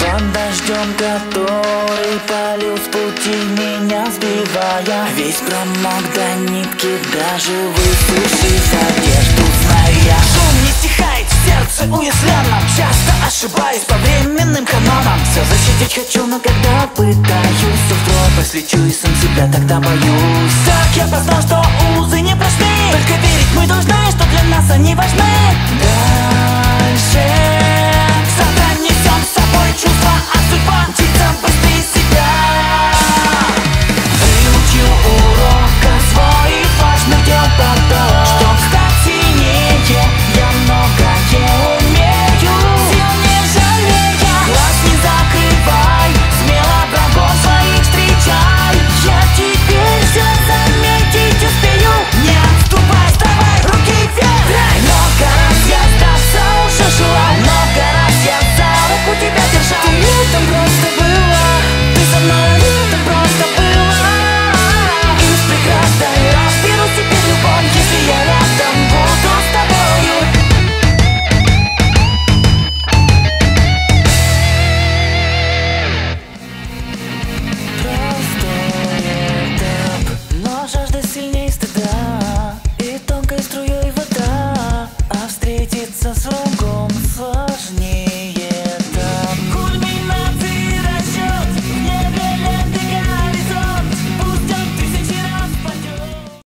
Под дождем, который полил в пути меня сбивая. Весь промок до нитки, даже высушив одежду зная. Шум не стихает, сердце уязвленно Часто ошибаюсь по временным канонам. Все защитить хочу, но когда пытаюсь Вдруг слечу и сам себя тогда боюсь. Так я познал, что у